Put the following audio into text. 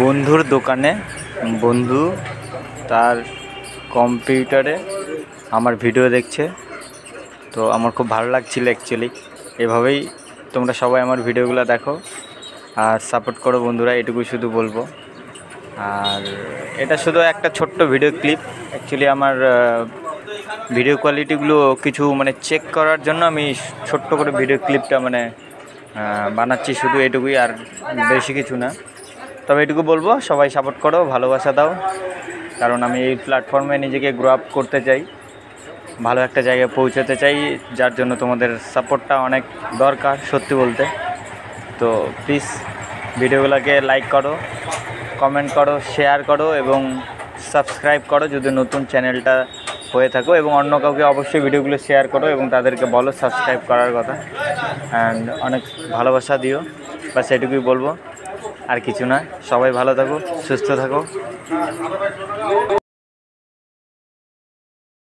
বন্ধুর দোকানে, বন্ধু তার কম্পিউটারে আমার ভিডিও দেখছে। তো আমার খুব ভালো লাগছিল অ্যাকচুয়ালি এভাবেই তোমরা সবাই আমার ভিডিওগুলো দেখো আর সাপোর্ট করো বন্ধুরা, এটুকুই শুধু বলব। আর এটা শুধু একটা ছোট্ট ভিডিও ক্লিপ অ্যাকচুয়ালি আমার ভিডিও কোয়ালিটিগুলো কিছু মানে চেক করার জন্য আমি ছোট্ট করে ভিডিও ক্লিপটা মানে বানাচ্ছি শুধু এটুকুই আর বেশি কিছু না। তবে এটুকু বলব, সবাই সাপোর্ট করো, ভালোবাসা দাও। কারণ আমি এই প্ল্যাটফর্মে নিজেকে গ্রো আপ করতে চাই, ভালো একটা জায়গায় পৌঁছাতে চাই, যার জন্য তোমাদের সাপোর্টটা অনেক দরকার, সত্যি বলতে। তো প্লিজ ভিডিওগুলোকে লাইক করো কমেন্ট করো শেয়ার করো এবং সাবস্ক্রাইব করো যদি নতুন চ্যানেলটা হয়ে থাকো এবং অন্য কাউকে অবশ্যই ভিডিওগুলো শেয়ার করো এবং তাদেরকে বলো সাবস্ক্রাইব করার কথা। অ্যান্ড অনেক ভালোবাসা দিও। বাস সেটুকুই বলব। আর কিছু না। সবাই ভালো থাকো সুস্থ থাকো।